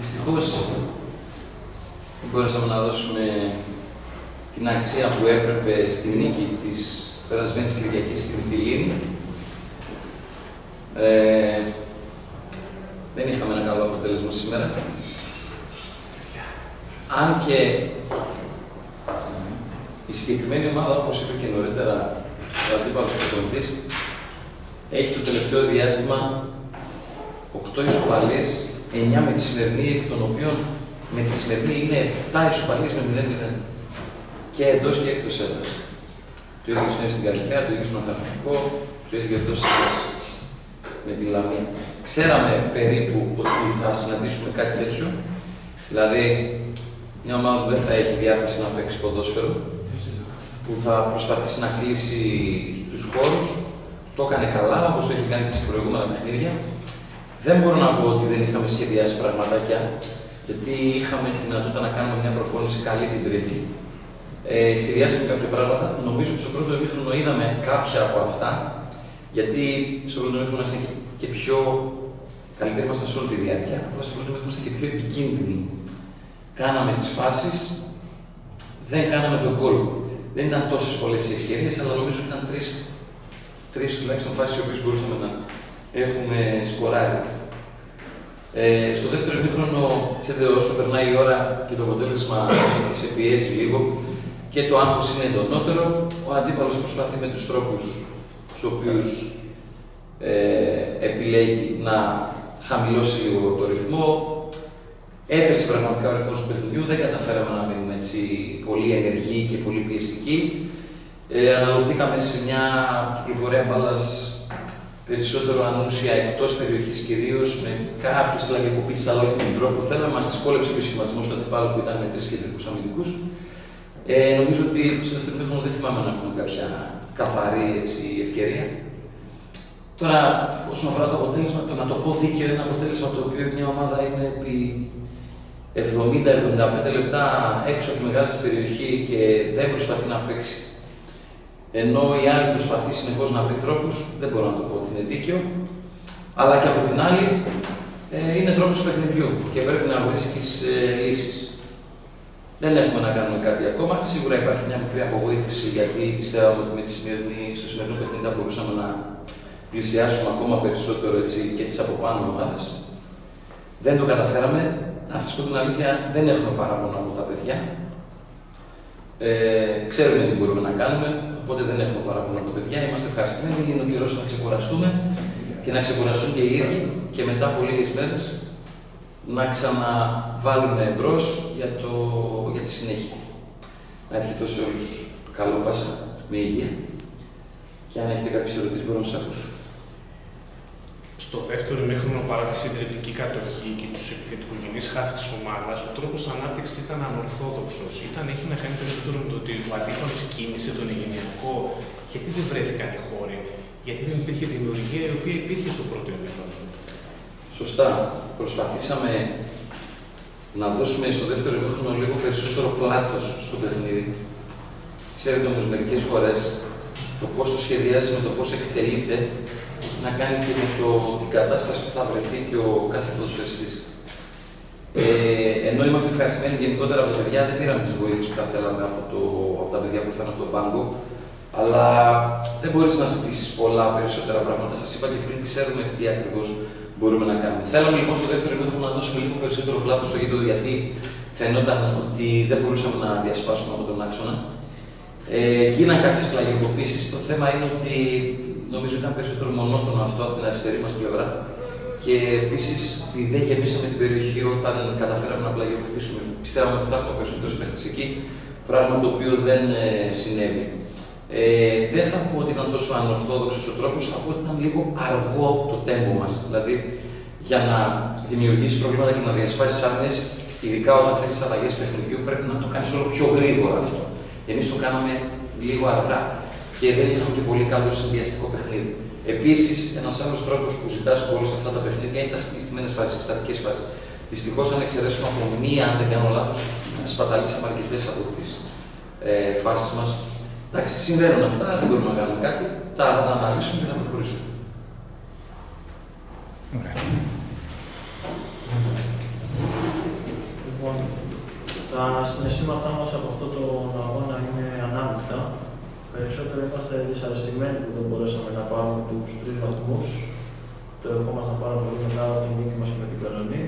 Δυστυχώς δεν μπορέσαμε να δώσουμε την αξία που έπρεπε στη νίκη της περασμένης Κυριακής στην Τιλίνη. Ε, δεν είχαμε ένα καλό αποτέλεσμα σήμερα. Αν και η συγκεκριμένη ομάδα, όπως είπε και νωρίτερα ο αντίπαλος προπονητής, έχει το τελευταίο διάστημα 8 ισοπαλίες, 9 με τη σημερινή, εκ των οποίων με τη σημερινή είναι 7 ισοπαλίες με 0-0. Και εντός και εκτός έδρας. Το ίδιο είναι στην Καλυθέα, το ίδιο στον Αθανικό, το ίδιο εντός έδρας με τη Λαμία. Ξέραμε περίπου ότι θα συναντήσουμε κάτι τέτοιο, δηλαδή μια ομάδα που δεν θα έχει διάθεση να παίξει ποδόσφαιρο, που θα προσπαθήσει να κλείσει τους χώρους, το έκανε καλά, όπως το έχει κάνει και σε προηγούμενα παιχνίδια. Δεν μπορώ να πω ότι δεν είχαμε σχεδιάσει πραγματάκια, γιατί είχαμε τη δυνατότητα να κάνουμε μια προπόνηση καλή την Τρίτη. Ε, σχεδιάσαμε κάποια πράγματα. Νομίζω ότι στο πρώτο ημίχρονο είδαμε κάποια από αυτά, γιατί στο πρώτο ημίχρονο είμαστε και πιο καλύτεροι ήμασταν σε όλη τη διάρκεια. Απλά στο πρώτο ημίχρονο είμαστε και πιο επικίνδυνοι. Κάναμε τις φάσεις, δεν κάναμε τον κόλ. Δεν ήταν τόσες πολλές οι ευκαιρίες, αλλά νομίζω ότι ήταν τρεις τρεις τουλάχιστον φάσεις οι οποίες μπορούσαμε να έχουμε σκοράρει. Ε, στο δεύτερο ημίχρονο, ξέρετε, όσο περνάει η ώρα και το αποτέλεσμα σε πιέζει λίγο και το άγχος είναι εντονότερο, ο αντίπαλος προσπαθεί με τους τρόπους τους οποίους ε, επιλέγει να χαμηλώσει λίγο το ρυθμό. Έπεσε πραγματικά ο ρυθμός του παιχνιδιού, δεν καταφέραμε να μείνουμε έτσι πολύ ενεργοί και πολύ πιεστικοί. Ε, αναλωθήκαμε σε μια κυκλοφορία μπάλας περισσότερο ανούσια εκτός περιοχής κυρίως με κάποιες πλαγιοκοπήσει, αλλά όχι με τον τρόπο. Θέλαμε να μας δυσκόλεψε και ο σχηματισμός του αντιπάλου που ήταν με τρεις κεντρικούς αμυντικούς. Ε, νομίζω ότι στο δεύτερο μήχρονο δεν θυμάμαι να έχουμε κάποια καθαρή έτσι, ευκαιρία. Τώρα, όσον αφορά το αποτέλεσμα, το να το πω δίκαιο είναι ένα αποτέλεσμα το οποίο μια ομάδα είναι επί 70-75 λεπτά έξω από τη μεγάλη περιοχή και δεν προσπαθεί να παίξει ενώ η άλλη προσπαθεί συνεχώς να βρει τρόπους, δεν μπορώ να το πω ότι είναι δίκαιο. Αλλά και από την άλλη ε, είναι τρόπος παιχνιδιού και πρέπει να βρίσκει ε, λύσεις. Δεν έχουμε να κάνουμε κάτι ακόμα. Σίγουρα υπάρχει μια μικρή απογοήτευση γιατί πιστεύαμε ότι με τη σημερινή, στο σημερινό παιχνίδι θα μπορούσαμε να πλησιάσουμε ακόμα περισσότερο έτσι, και τις από πάνω ομάδες. Δεν το καταφέραμε. Να σας πω την αλήθεια, δεν έχουμε παράπονα από τα παιδιά. Ε, ξέρουμε τι μπορούμε να κάνουμε. Οπότε δεν έχουμε παράπονο από τα παιδιά. Είμαστε ευχαριστημένοι. Είναι ο καιρός να ξεκουραστούμε και να ξεκουραστούν και οι ίδιοι και μετά από λίγες μέρες να ξαναβάλουμε μπρος για, το, για τη συνέχεια. Να ευχηθώ σε όλους καλό πάσα, με υγεία. Και αν έχετε κάποιες ερωτήσεις, μπορώ να σας ακούσω. Στο δεύτερο ημίχρονο, παρά τη συντριπτική κατοχή και τους επιθετικογενείς χάφη της ομάδας, ο τρόπος ανάπτυξης ήταν ανορθόδοξος. Ήταν, έχει να κάνει περισσότερο με το ότι ο αντίπαλος κίνησε τον ηγενειακό. Γιατί δεν βρέθηκαν οι χώροι, Γιατί δεν υπήρχε δημιουργία η οποία υπήρχε στο πρώτο ημίχρονο. Σωστά. Προσπαθήσαμε να δώσουμε στο δεύτερο ημίχρονο λίγο περισσότερο πλάτος στο παιχνίδι. Ξέρετε όμως, μερικές φορές το πώς το σχεδιάζει με το πώς εκτελείται έχει να κάνει και με το, την κατάσταση που θα βρεθεί και ο κάθε ποδοσφαιριστής. Ε, ενώ είμαστε ευχαριστημένοι γενικότερα από τα παιδιά, δεν πήραμε τις βοήθειες που θα θέλαμε από, το, από τα παιδιά που φέρνουν από τον πάγκο. Αλλά δεν μπορείς να ζητήσεις πολλά περισσότερα πράγματα. Σας είπα και πριν, ξέρουμε τι ακριβώς μπορούμε να κάνουμε. Θέλαμε λοιπόν στο δεύτερο επίπεδο να δώσουμε λίγο περισσότερο πλάτο στο γήπεδο, γιατί φαινόταν ότι δεν μπορούσαμε να διασπάσουμε από τον άξονα. Ε, γίναν κάποιες πλαγιοκοπήσει. Το θέμα είναι ότι νομίζω ήταν περισσότερο μονότονο αυτό από την αριστερή μας πλευρά. Και επίσης δεν γεμίσαμε την περιοχή όταν καταφέραμε να πλαγιοκοπήσουμε. Πιστεύαμε ότι θα έχουμε περισσότερους παίχτες εκεί, πράγμα το οποίο δεν ε, συνέβη. Ε, δεν θα πω ότι ήταν τόσο ανορθόδοξος ο τρόπος, θα πω ότι ήταν λίγο αργό το τέμπο μας. Δηλαδή, για να δημιουργήσεις προβλήματα και να διασπάσεις άμυνες, ειδικά όταν θέλεις αλλαγές παιχνιδιού, πρέπει να το κάνεις όλο πιο γρήγορα αυτό. Εμείς το κάναμε λίγο αργά και δεν είχαμε και πολύ καλό συνδυαστικό παιχνίδι. Επίσης, ένας άλλος τρόπος που ζητάς από όλα αυτά τα παιχνίδια είναι τα συγκεκριμένε φάσεις, τις στατικές φάσεις. Δυστυχώς, αν εξαιρέσουμε από μία, αν δεν κάνω λάθος, σπαταλήσαμε αρκετές από τι ε, φάσεις μας. Εντάξει, συμβαίνουν αυτά, δεν μπορούμε να κάνουμε κάτι. Τα, τα αναλύσουμε και θα προχωρήσουμε. Ωραία. Τα συναισθήματά μας από αυτό το αγώνα είναι ανάμεικτα. Περισσότερο είμαστε δυσαρεστημένοι που δεν μπορέσαμε να πάρουμε τους τρεις βαθμούς. Το ερχόμασταν πάρα πολύ μετά από την νίκη μας με την Καλονή.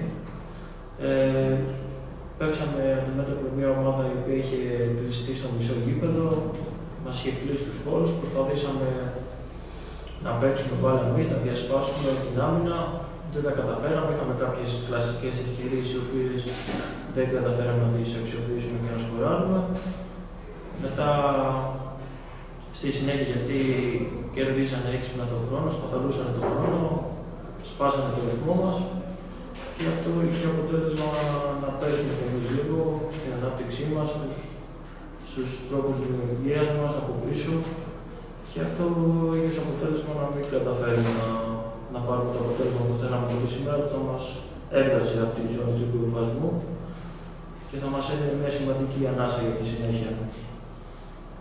Ε, παίξαμε αντιμέτωπο με μια ομάδα η οποία είχε κλειστεί στο μισό γήπεδο, μας είχε κλείσει τους χώρους. Προσπαθήσαμε να παίξουμε μπάλα εμείς, να διασπάσουμε την άμυνα. Δεν τα καταφέραμε. Είχαμε κάποιες κλασικές ευκαιρίες οι οποίες δεν καταφέραμε να τις αξιοποιήσουμε και να σκοράρουμε. Μετά στη συνέχεια και αυτοί κερδίζανε έξυπνα τον χρόνο, σπαθαλούσαν τον χρόνο, σπάσανε το ρυθμό μας και αυτό είχε αποτέλεσμα να πέσουμε και εμείς λίγο στην ανάπτυξή μας, στους τρόπους λειτουργία μας από πίσω. Και αυτό είχε ως αποτέλεσμα να μην καταφέρουμε να, να πάρουμε το αποτέλεσμα που θέλαμε πολύ σήμερα, που θα μας έβγαζε από τη ζώνη του υποβιβασμού και θα μας έδινε μια σημαντική ανάσα για τη συνέχεια.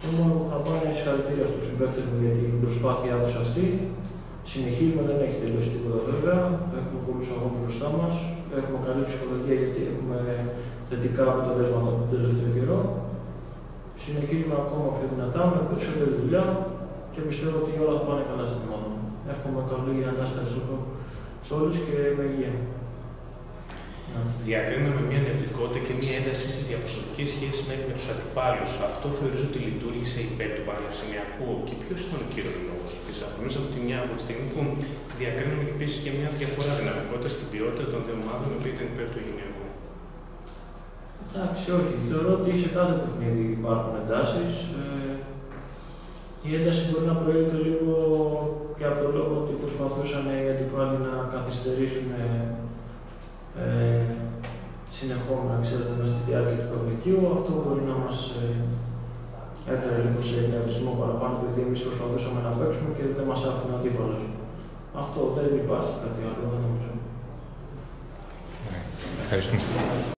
Το μόνο που θα πω είναι συγχαρητήρια στου συμπαίκτε μου για την προσπάθειά του αυτή. Συνεχίζουμε, δεν έχει τελειώσει τίποτα βέβαια. Έχουμε πολλούς αγώνες μπροστά μας. Έχουμε καλή ψυχολογία γιατί έχουμε θετικά αποτελέσματα τον τελευταίο καιρό. Συνεχίζουμε ακόμα πιο δυνατά με περισσότερη δουλειά και πιστεύω ότι όλα θα πάνε καλά στην ομάδα μου. Εύχομαι καλή ανάσταση σε όλους και με υγεία. Διακρίναμε μια νευρικότητα και μια ένταση στις διαπροσωπικές σχέσεις με, με τους αντιπάλους. Αυτό θεωρίζω ότι λειτουργήσε υπέρ του Πανεπιστημιακού. Και ποιος ήταν ο κύριος λόγος τη αφορμή από τη μια από τη στιγμή που διακρίναμε επίσης και μια διαφορά δυναμικότητα στην ποιότητα των δύο ομάδων που ήταν υπέρ του Γενιακού. Εντάξει, όχι. Θεωρώ ότι σε κάθε παιχνίδι υπάρχουν εντάσεις. Ε, η ένταση μπορεί να προήλθε λίγο και από το λόγο ότι προσπαθούσαν οι αντιπάλοι να καθυστερήσουν ε, συνεχόμενα, ξέρετε, μέσα στη διάρκεια του παιχνιδιού. Αυτό μπορεί να μας ε, έφερε λίγο σε εκνευρισμό παραπάνω, επειδή εμείς προσπαθούσαμε να παίξουμε και δεν μας άφηνε ο αντίπαλος. Αυτό δεν υπάρχει κάτι άλλο, δεν νομίζω. Ευχαριστούμε.